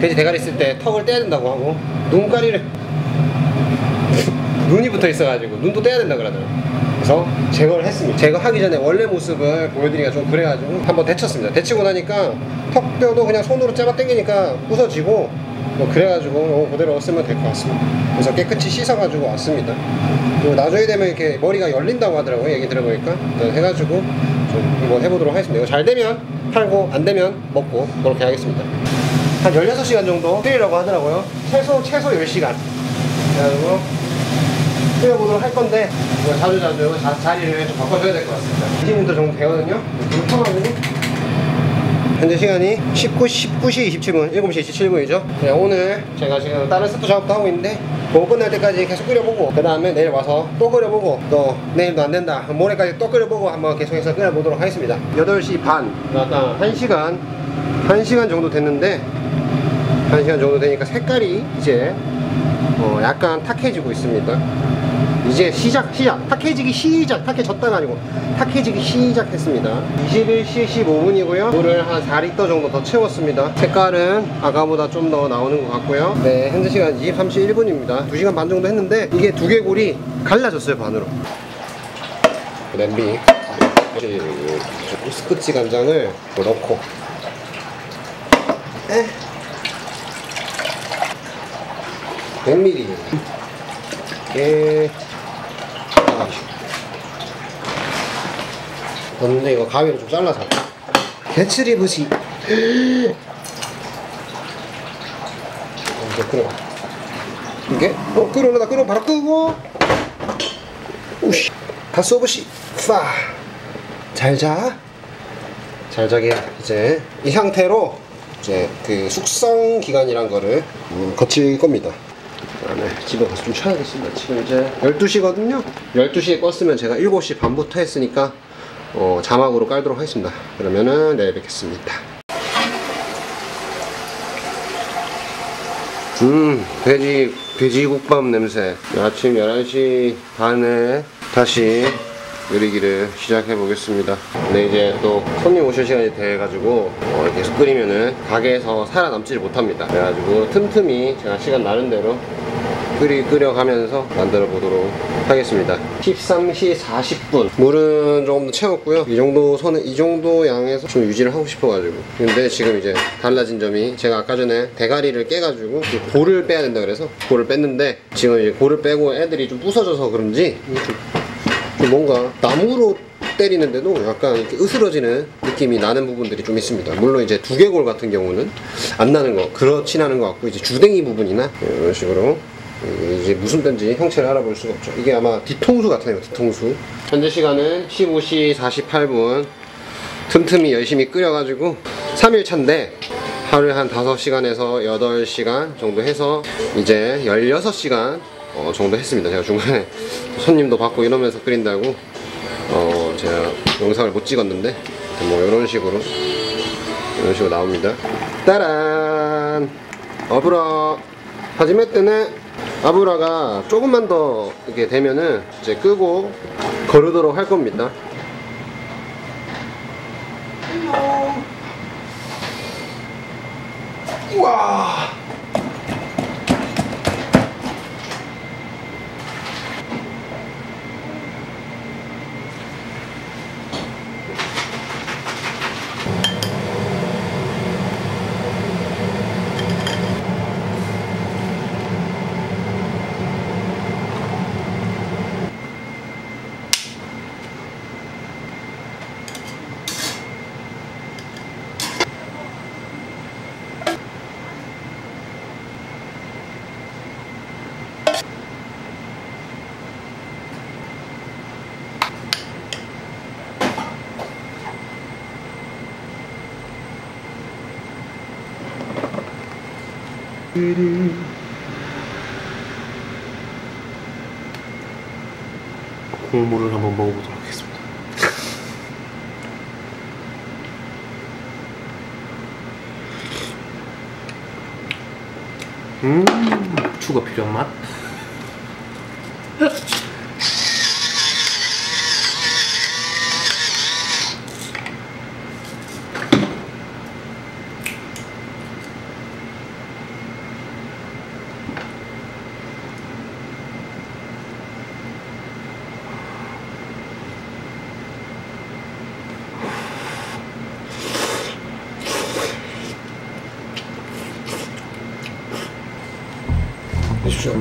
돼지 대가리 쓸때 턱을 떼야 된다고 하고 눈가리를 눈이 붙어 있어가지고 눈도 떼야 된다 그러더라고요. 그래서 제거를 했습니다. 제거하기 전에 원래 모습을 보여드리기가 좀 그래가지고 한번 데쳤습니다. 데치고 나니까 턱뼈도 그냥 손으로 잡아 당기니까 부서지고 뭐 그래가지고 그대로 쓰면 될 것 같습니다. 그래서 깨끗이 씻어가지고 왔습니다. 그리고 나중에 되면 이렇게 머리가 열린다고 하더라고요. 얘기 들어보니까 해가지고 좀 한번 해보도록 하겠습니다. 이거 잘 되면 팔고 안 되면 먹고 그렇게 하겠습니다. 한 16시간 정도 끓이라고 하더라고요. 최소 최소 10시간. 그래가지고 끓여보도록 할 건데 자주 자주 자, 자리를 좀 바꿔줘야 될 것 같습니다. 20분 정도 되거든요. 불 켜가지고 현재 시간이 19, 19시 27분, 7시 27분이죠. 그냥 오늘 제가 지금 다른 스프 작업도 하고 있는데 그거 끝날 때까지 계속 끓여보고 그 다음에 내일 와서 또 끓여보고 또 내일도 안 된다 모레까지 또 끓여보고 한번 계속해서 끓여보도록 하겠습니다. 8시 반, 약간 1시간 1시간 정도 됐는데 1시간 정도 되니까 색깔이 이제 어, 약간 탁해지고 있습니다. 이제 시작, 시작. 탁해지기 시작. 탁해졌다가 아니고 탁해지기 시작했습니다. 21시 15분이고요. 물을 한 4리터 정도 더 채웠습니다. 색깔은 아까보다 좀 더 나오는 것 같고요. 네, 현재 시간 23시 1분입니다. 2시간 반 정도 했는데 이게 두개골이 갈라졌어요, 반으로. 그 냄비. 스크치 간장을 넣고 에. 100ml 이렇게 넣는데 이거 가위로 좀 잘라서. 개츠리브시. 이제 끓여 이게? 어 끓어오다 끓어. 바로 끄고. 우씨. 가스오브시. 파잘자. 잘 자게 이제 이 상태로 이제 그 숙성 기간이란 거를 음, 거칠 겁니다. 그다음에 집에 가서 좀 쉬어야겠습니다. 지금 이제 12시거든요. 12시에 껐으면 제가 7시 반부터 했으니까 어, 자막으로 깔도록 하겠습니다. 그러면은 내일 뵙겠습니다. 음, 돼지, 돼지국밥 냄새. 아침 11시 반에 다시 요리기를 시작해 보겠습니다. 근데 이제 또 손님 오실 시간이 돼가지고 어, 계속 끓이면은 가게에서 살아남지를 못합니다. 그래가지고 틈틈이 제가 시간 나는 대로 끓이 끓여가면서 만들어 보도록 하겠습니다. 13시 40분. 물은 조금 더 채웠고요. 이 정도 선은 이 정도 양에서 좀 유지를 하고 싶어 가지고. 근데 지금 이제 달라진 점이 제가 아까 전에 대가리를 깨 가지고 그 골을 빼야 된다 그래서 골을 뺐는데 지금 이제 골을 빼고 애들이 좀 부서져서 그런지 좀, 좀 뭔가 나무로 때리는데도 약간 이렇게 으스러지는 느낌이 나는 부분들이 좀 있습니다. 물론 이제 두개골 같은 경우는 안 나는 거, 그렇진 않은 것 같고 이제 주댕이 부분이나 이런 식으로 이게 무슨 땐지 형체를 알아볼 수가 없죠. 이게 아마 뒤통수 같아요, 뒤통수. 현재 시간은 15시 48분. 틈틈이 열심히 끓여가지고 3일차인데 하루에 한 5시간에서 8시간 정도 해서 이제 16시간 어, 정도 했습니다. 제가 중간에 손님도 받고 이러면서 끓인다고 어, 제가 영상을 못 찍었는데 뭐 이런 식으로 이런 식으로 나옵니다. 따란! 어브라! 하지메 때는 아브라가 조금만 더 이렇게 되면은 이제 끄고 거르도록 할 겁니다. 우와. 국물을 한번 먹어보도록 하겠습니다. 음, 추가 필요한 맛? 드십시오.